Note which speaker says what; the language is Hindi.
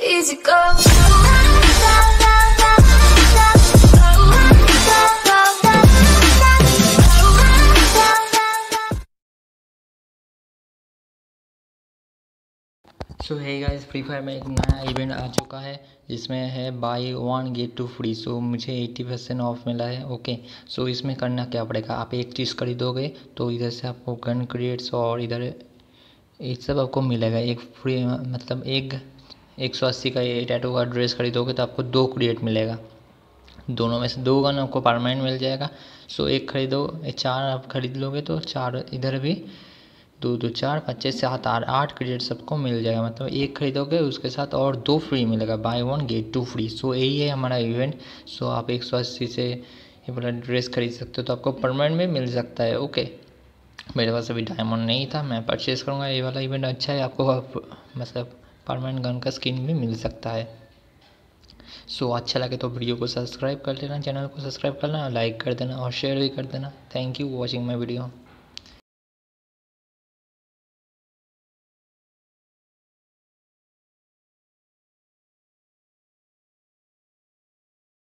Speaker 1: easy go.
Speaker 2: सो है गाइस फ्री फायर में एक नया इवेंट आ चुका है, जिसमें है buy one get two free so मुझे 80 परसेंट ऑफ़ मिला है ओके सो इसमें करना क्या पड़ेगा? आप एक चीज़ खरीदोगे तो इधर से आपको गन क्रिएट्स और इधर, ये सब आपको मिलेगा. एक फ्री मतलब एक एक सौ अस्सी का ये टैटू का ड्रेस खरीदोगे तो आपको दो क्रिएट मिलेगा। दोनों में से दो गन आपको परमानेंट मिल जाएगा। सो एक खरीदो चार आप खरीद लोगे तो चार इधर भी दो दो, चार पच्चीस सात, आठ आठ क्रेडिट सबको मिल जाएगा। मतलब एक खरीदोगे, उसके साथ और दो फ्री मिलेगा। Buy one get two free so यही है हमारा इवेंट सो आप एक सौ अस्सी से ये वाला ड्रेस खरीद सकते हो तो आपको परमानेंट में मिल सकता है। ओके मेरे पास अभी डायमंड नहीं था, मैं परचेज़ करूँगा। ये वाला इवेंट अच्छा है। आपको मतलब परमानेंट गन का स्किन भी मिल सकता है। सो so, अच्छा लगे तो वीडियो को सब्सक्राइब कर लेना चैनल को सब्सक्राइब करना लाइक कर देना और शेयर भी कर देना। Thank you watching my video